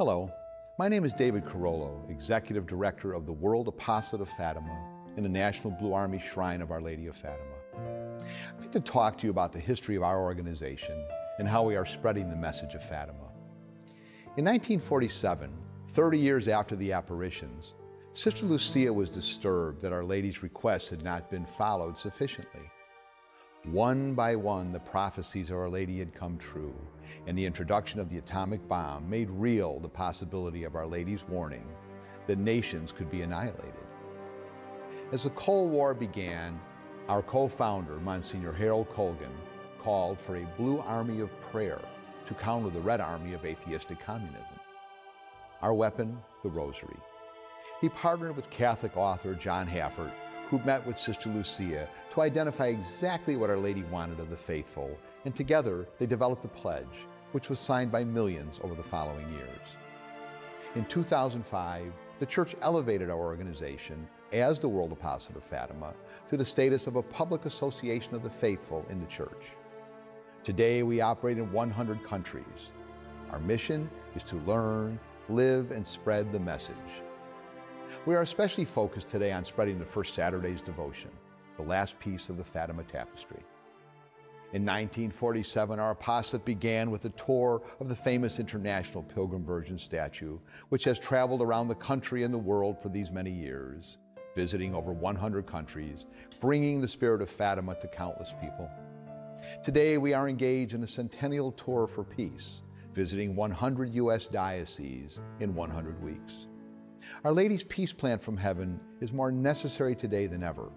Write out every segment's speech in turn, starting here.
Hello, my name is David Carollo, Executive Director of the World Apostolate of Fatima in the National Blue Army Shrine of Our Lady of Fatima. I'd like to talk to you about the history of our organization and how we are spreading the message of Fatima. In 1947, 30 years after the apparitions, Sister Lucia was disturbed that Our Lady's requests had not been followed sufficiently. One by one, the prophecies of Our Lady had come true, and the introduction of the atomic bomb made real the possibility of Our Lady's warning that nations could be annihilated. As the Cold War began, our co-founder, Monsignor Harold Colgan, called for a blue army of prayer to counter the red army of atheistic communism. Our weapon, the rosary. He partnered with Catholic author John Haffert who met with Sister Lucia to identify exactly what Our Lady wanted of the faithful, and together they developed the pledge, which was signed by millions over the following years. In 2005, the Church elevated our organization as the World Apostolate of Fatima to the status of a public association of the faithful in the Church. Today, we operate in 100 countries. Our mission is to learn, live, and spread the message. We are especially focused today on spreading the first Saturday's devotion, the last piece of the Fatima tapestry. In 1947, our apostolate began with a tour of the famous International Pilgrim Virgin statue, which has traveled around the country and the world for these many years, visiting over 100 countries, bringing the spirit of Fatima to countless people. Today, we are engaged in a centennial tour for peace, visiting 100 U.S. dioceses in 100 weeks. Our Lady's peace plan from heaven is more necessary today than ever.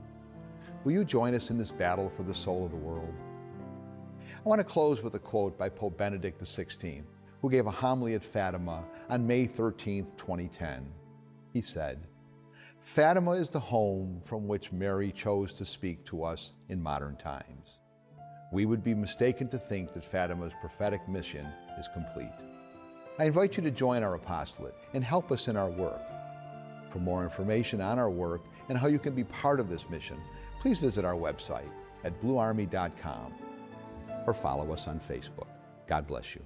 Will you join us in this battle for the soul of the world? I want to close with a quote by Pope Benedict XVI, who gave a homily at Fatima on May 13, 2010. He said, Fatima is the home from which Mary chose to speak to us in modern times. We would be mistaken to think that Fatima's prophetic mission is complete. I invite you to join our apostolate and help us in our work. For more information on our work and how you can be part of this mission, please visit our website at bluearmy.com or follow us on Facebook. God bless you.